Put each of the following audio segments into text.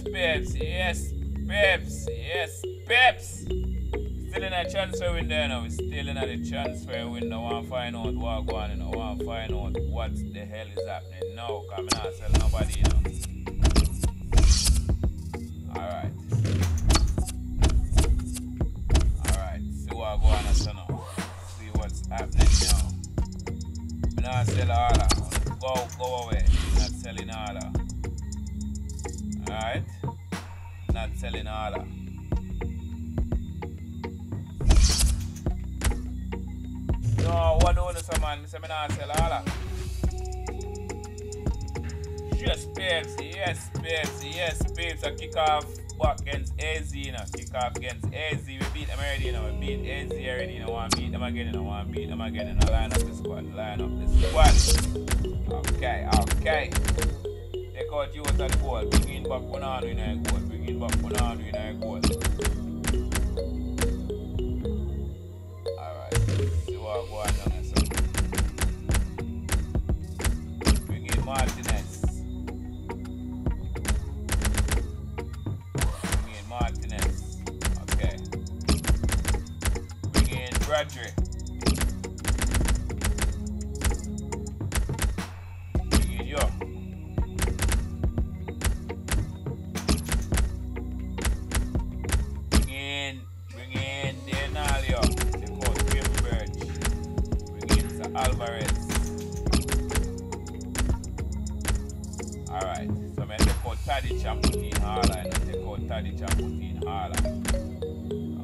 Yes, Peps. Yes, Peps. Yes, Peps. Still in a transfer window now. Still in a transfer window. I want to find out what's going on. Want to find out what the hell is happening now. Coming out sell nobody, you know. Alright. Alright. See what's going on, so now. See what's happening now. I'm not selling all that. Go, go away. I'm not selling all that. Alright? Not selling all that. No, what do you man? I say, not sell all that. Yes, Pepsi, yes, Pepsi, yes, Pepsi. I kick off back against AZ, you know. Kick off against AZ. We beat them already, you know. We beat AZ already, you know. Want beat them again, you know. Want beat them again, you know. Line up the squad, line up the squad. Okay, okay. Take out you the goal. Bring in back one on in a goal. Bring in back one on in a goal. Alvarez. Alright, so I'm going to take out Tadic and put in Haller. I'm going to take out Tadic and put in Haller.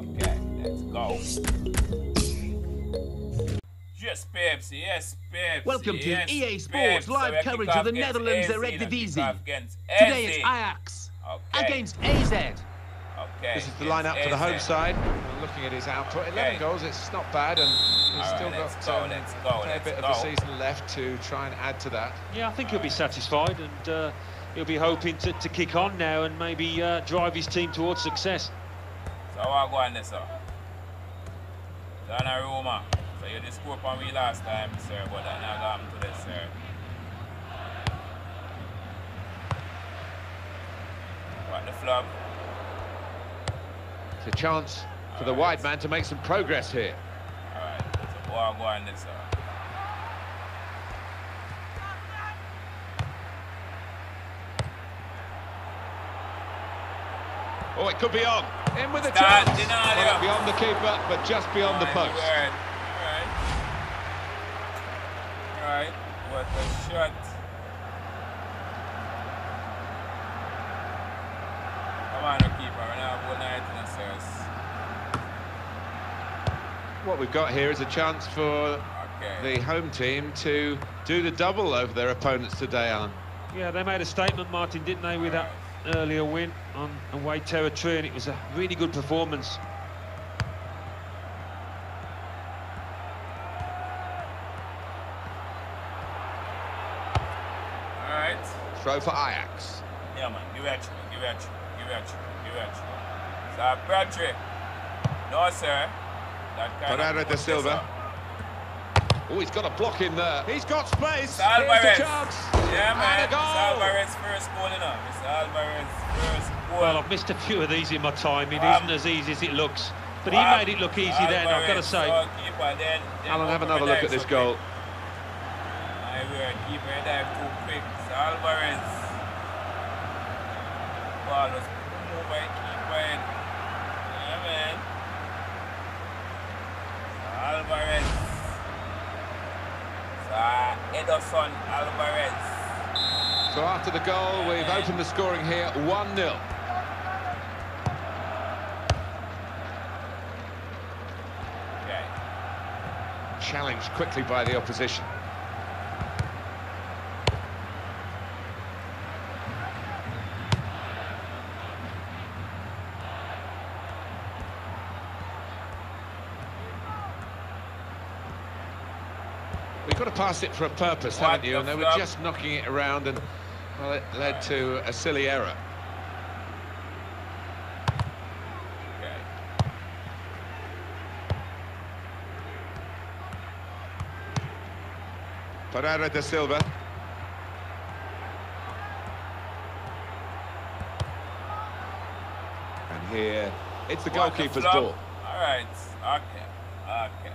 Okay, let's go. Yes, Pepsi, yes, Pepsi. Welcome to yes, EA Sports Pepsi. live So coverage of the Netherlands Eredivisie. now. Kick off against Today AZ. it's Ajax Okay. against AZ. Okay. This is the against lineup for the home side. We're looking at his output, 11 Okay. goals. It's not bad, and he's All still right, got go, um, let's go, a fair let's bit of go. the season left to try and add to that. Yeah, I think he'll be satisfied and uh, he'll be hoping to, to kick on now and maybe uh, drive his team towards success. So I go on this, sir. Donnarumma. So you did score upon me last time, sir, but that not got to this, sir. What the flop? It's a chance for the wide man to make some progress here. Alright, so go on this, sir. Oh, it could be on. In with the Start, chance. Denario. Well, beyond the keeper, but just beyond the post. word. Alright. Alright. What a shot. Come on, no keeper. We're not going night in the sirs. What we've got here is a chance for Okay. the home team to do the double over their opponents today, Alan. Yeah, they made a statement, Martin, didn't they, with that earlier win on away territory, and it was a really good performance. Alright. Throw for Ajax. Yeah, man. Give it to me. Give it to me. Give it to me. Give it to me. Sir Patrick. No, sir. That kind Pereira da Silva. Oh, he's got a block in there. He's got space. Alvarez. Here's the chance. Yeah, man. And a goal. It's Alvarez first goal, you know. It's Alvarez first goal. Well, I've missed a few of these in my time. It Um, not as easy as it looks. But he Wow. made it look easy then, I've got to say. so keeper, then, then Alan, have another the look at this so goal. quick. My word, keeper dive too quick. It's Alvarez. Ball was moved by keeper. Yeah, man. So Alvarez. So Edson Alvarez. So after the goal, we've opened the scoring here 1-0. Okay. Challenged quickly by the opposition. We've got to pass it for a purpose, haven't you? And they were just knocking it around and, well, it led to a silly error. Pereira da Silva. And here It's the goalkeeper's ball. Alright, okay, okay.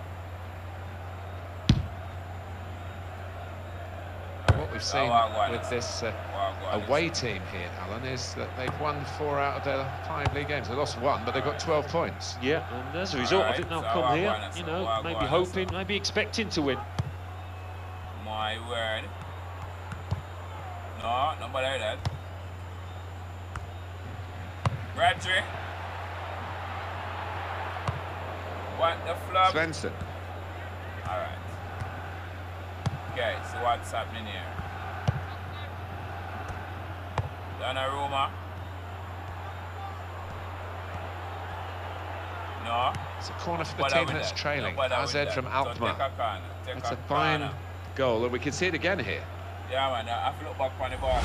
What we've Oh, seen wow, wow, with this uh, wow, wow, away team here, Alan, is that they've won four out of their five league games. They lost one, but they've got 12 points. Yeah, and as a result, I think they'll come I'll here, you know, maybe hoping, maybe expecting to win. My word. No, nobody like that. Bradley. What the flop? Svensson. Alright. Okay, so what's happening here? Donnarumma. No. It's a corner for the Bother team with that's that. trailing. No AZ from So Alkmaar. take a corner. That's a a fine goal, and we can see it again here. Yeah, man. I have to look back on the ball.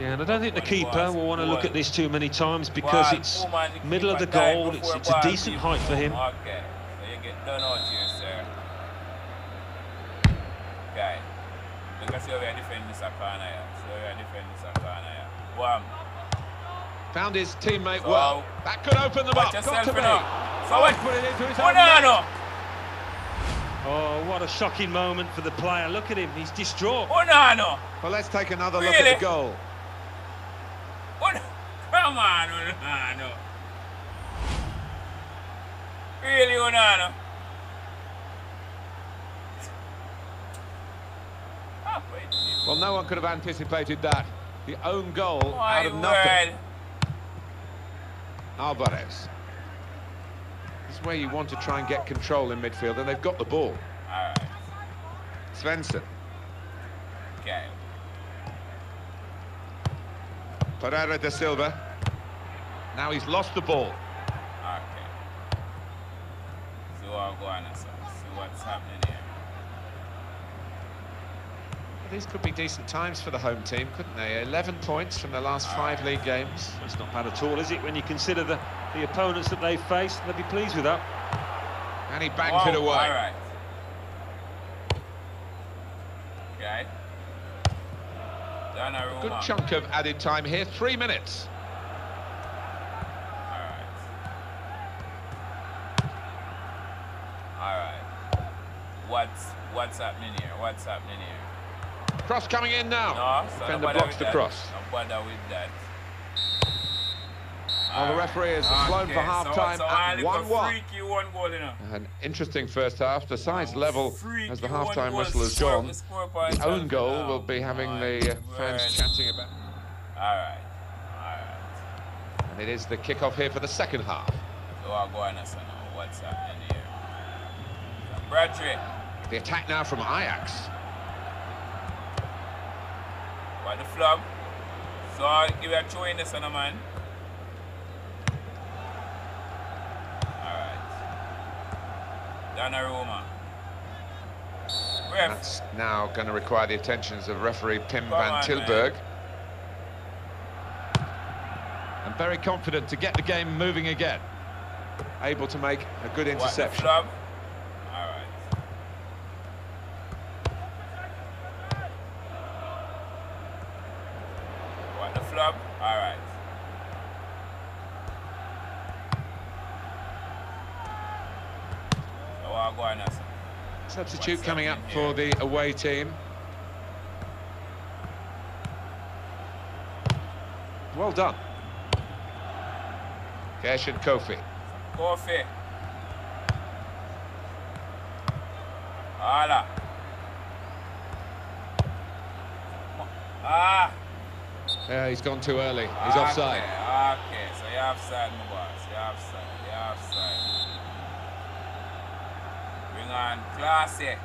Yeah, and I don't think the keeper will want to look at this too many times because it's middle of the goal, it's, it's a decent height for him. Okay, so you get done out here, sir. Okay. Look at see how we are defending this corner here. So we are defending this corner here. Wham. Found his teammate So- well. That could open them Watch up. Got to be. know. So Oh, what? put it into his own net. Oh, what a shocking moment for the player. Look at him, he's distraught. Onana! Well, let's take another look at the goal. On- Come on, Onana. Really, Onana? Ah, wait. Well, no one could have anticipated that. The own goal My out of nothing. word. Alvarez. This is where you want to try and get control in midfield, and they've got the ball. Alright, Svensson. okay. Pereira da Silva. Now he's lost the ball. Okay. So I'll go on and so see what's happening here. These could be decent times for the home team, couldn't they? 11 points from the last five league games. It's not bad at all, is it? When you consider the, the opponents that they've faced, they'll be pleased with that. And he bangs it away. Alright. Okay. Donnarumma. Good chunk of added time here, three minutes. Alright. Alright. What's what's happening here? What's happening here? Cross coming in now. No, Defender blocks the that. cross. No with that. Well, the referee has blown for half-time so, so at only got 1-1. One you know. An interesting first half. The sides level as the one half-time whistle has gone. The own goal now. will be having My the uh, fans word. chanting about. Alright. Alright. And it is the kick-off here for the second half. So I'll go on and say what's happening here. Bradley. The attack now from Ajax. What the flop? So I'll give you a throw in this one, man. Alright. Donnarumma. Ref. That's now going to require the attentions of referee Pim Come van on, Tilburg. And very confident to get the game moving again. Able to make a good the interception. flop? Alright. What the flop? Alright. So I'll go on and say. Substitute coming up for the away team. Well done. Gershon Kofi. Kofi. Haller. Ah. Yeah, he's gone too early. He's okay, offside. Okay, so you're offside, boss. You're offside. You're offside. Bring on Clasie.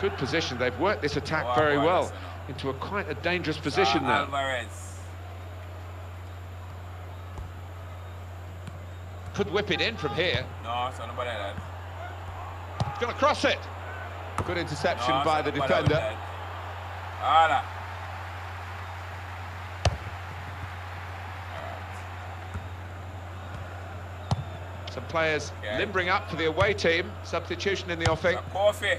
Good position. They've worked this attack Wow, very well listen into a quite a dangerous position uh, now. Alvarez. Could whip it in from here. No, so nobody like that. He's going to cross it. Good interception No, by the defender. that. Haller. Some players yeah. limbering up for the away team. Substitution in the offing. The coffee.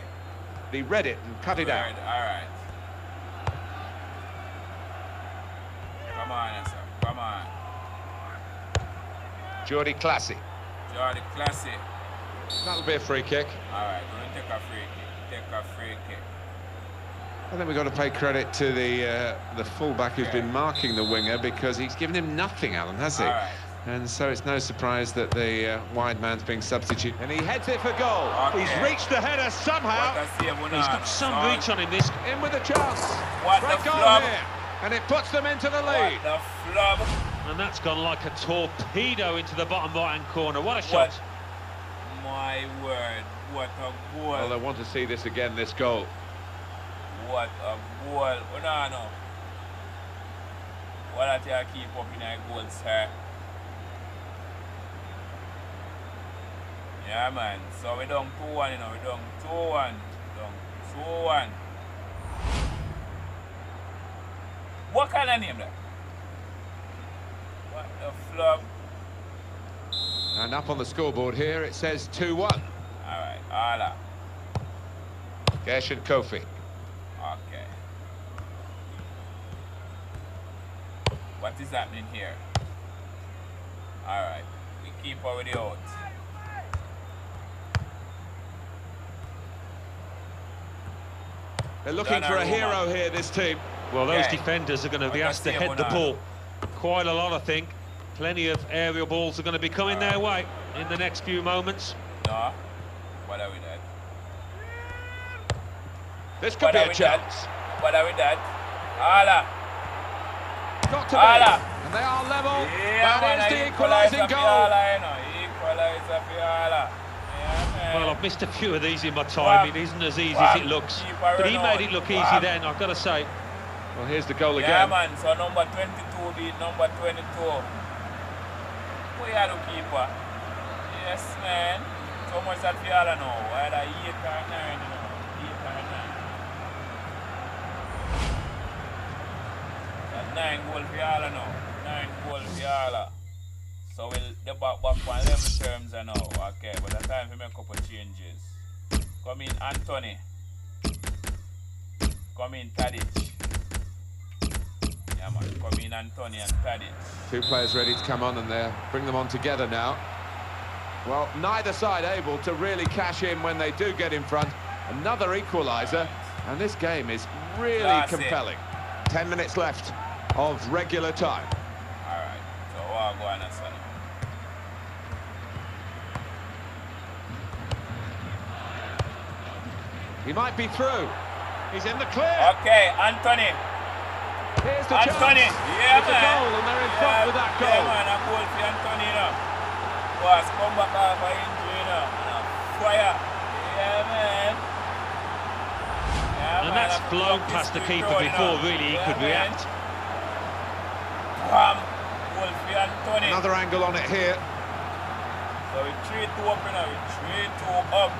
He read it and cut it out. All right. Come on, sir. Come on. Jordy Clasie. Jordy Clasie. That'll be a free kick. All right, we're going to take a free kick. Take a free kick. I think we've got to pay credit to the uh, the fullback who's yeah. been marking the winger because he's given him nothing, Alan, has he? All right. And so it's no surprise that the uh, wide man's being substituted. And he heads it for goal. Okay. He's reached the header somehow. What a save, He's got some Son. reach on him, this. In with a chance. What Great the goal flop. here. And it puts them into the lead. What lead. the flop. And that's gone like a torpedo into the bottom right-hand corner. What a What? shot. My word. What a goal. Well, they want to see this again, this goal. What a goal. Onana. What a thing keep up in that goal, sir. Yeah, man. So we done 2-1, you know. We done 2-1. Done 2-1. What kind of name that? What the flop? And up on the scoreboard here, it says 2-1. Alright, Haller. Gershon Kofi. Okay. What is happening here? Alright. We keep already out. They're looking for a Donnarumma. hero here, this team. Well, those Okay. defenders are going to be asked to head the ball. Quite a lot, I think. Plenty of aerial balls are going to be coming their way in the next few moments. No? What are we that? This could What be a we that? chance. What are we that? Haller. Got to Haller. And they are level. Yeah, man. that is the I equalising equaliser for goal. Haller, eh? you know. Equaliser for Haller. Yeah, man. Well, I've missed a few of these in my time. Wow. It isn't as easy Wow. as it looks. But he run made it look Wow. easy then, I've got to say. Well, here's the goal Yeah, again. Yeah, man. So number 22 beat number 22. We are the keeper. Yes, man. So much that Haller now. Either 8 or 9, you know. 8 or 9. That's 9 goal Haller now. 9 goal Haller. So we'll the back back on level terms and all. Okay, but it's time to make a couple changes. Come in Antony. Come in Tadic. Yeah man, come in Antony and Tadic. Two players ready to come on and they bring them on together now. Well, neither side able to really cash in when they do get in front. Another equaliser, and this game is really That's it. compelling. Ten minutes left of regular time. Alright, so what go on and He might be through. He's in the clear. Okay, Antony. Here's the Antony. chance. Yeah, it's man. goal, and they're in front yeah, with that Yeah, goal. man, a goal for Antony now. Oh, Was come back off injury now. And fire. Yeah, man. Yeah, And man, that's blown past the keeper road, you before know. really he Yeah, could man. react. Bam. Goal for Antony. Another angle on it here. So we 3-2 up, you know. We 3-2 up.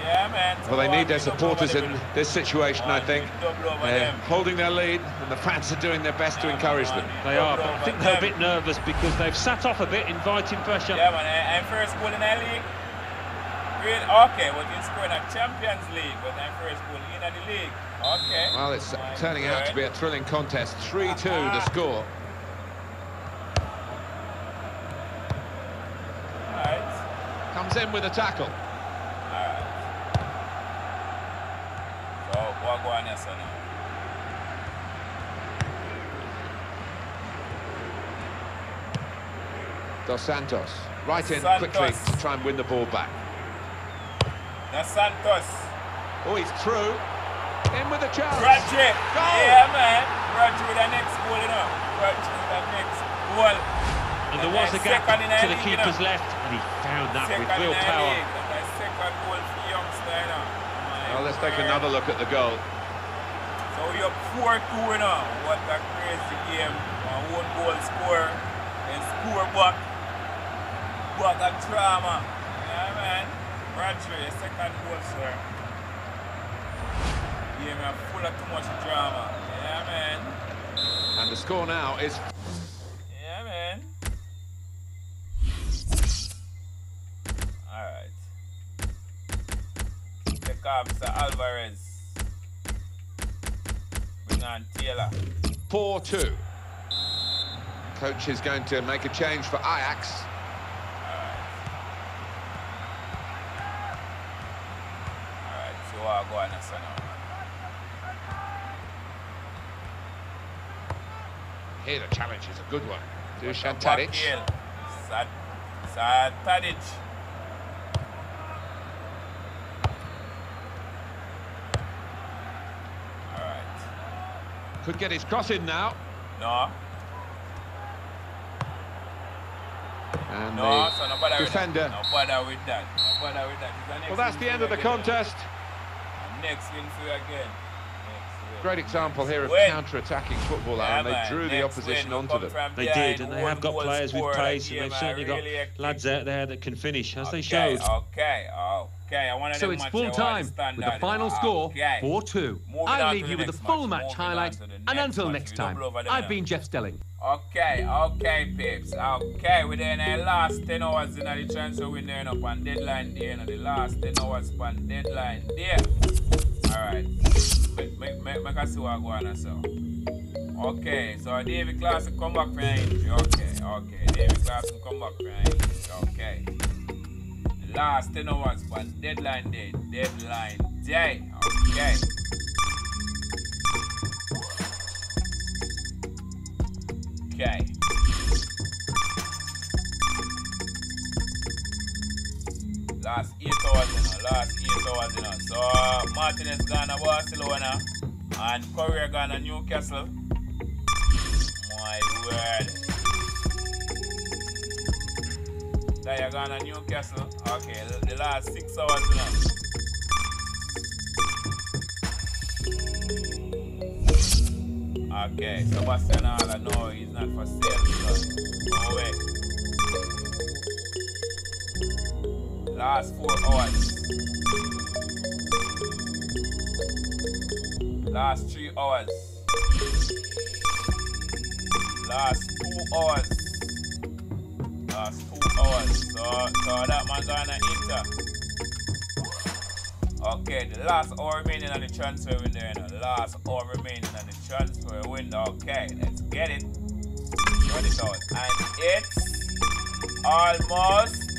Yeah, man. So Well, they need their supporters in this situation, I think. we double over They're holding their lead, and the fans are doing their best to encourage them. They are, but I think they're a bit nervous because they've sat off a bit, inviting pressure. Yeah, man, and first goal in the league. Great, okay, but you scored a Champions League, but I'm first goal in the league. Okay. Well, it's My turning out to be a thrilling contest. 3-2 the score. Comes in with a tackle. What go on here, so now? Dos Santos. Right in Santos. quickly to try and win the ball back. Dos Santos. Oh, he's through. In with a chance. Rodri. Goal. Yeah, man. Rodri with the next goal, you know. Rodri with the next goal. And there And was a gap to the the league, you keeper's know. left, and he found that second with real power. league. That's a second goal for youngster, you know. Well, let's take another look at the goal. So we up 4-2 you know. What a crazy game. One one goal score. Then score back. Back a drama. Yeah man. Rodri, second goal sir. Game are full of too much drama. Yeah man. And the score now is Yeah man. Alright. Take off Alvarez. Bring Taylor. 4-2. Coach is going to make a change for Ajax. Here the challenge is a good one. Dusan Back Tadic. Sad, sad Tadic. Alright. Could get his cross in now. No. And No, the so no defender. with that. No bother with that. No bother with that. It's the next Well, that's the end of the again. contest. Next win for you again. Great example here of counter-attacking football, Yeah, and they drew the opposition onto them. They did, and they have got players with pace, and they've certainly got lads out there that can finish, as they showed. Okay, oh. Okay. I want So it's full time with the final ah, score 4-2. Moving I'll leave you with the full match. match highlights. And until match. next time, double over them I've been Jeff Stelling. Okay, okay, peeps. Okay, we're there in the last 10 hours in the transfer window and up on deadline day. Know, the last 10 hours on deadline day. Alright. Make, make, make, make us see what go on so. Okay, so David Class will come back for injury. Okay, okay. David Class will come back for injury. Okay. Last 10 hours on deadline day. Deadline day. Okay. Okay. Last eight hours, you know. Last eight hours, you know. So Martinez gone to Barcelona and Courier gone to Newcastle. My word. Gone to Newcastle. Okay, the, last six hours, know. Okay, Sebastian Haller, no, he's not for sale. No way. Last four hours. Last three hours. Last two hours. Hours. So, so that man gonna enter. Okay, the last hour remaining on the transfer window. Know, the last hour remaining on the transfer window. Okay, let's get it. Run it out. And it's almost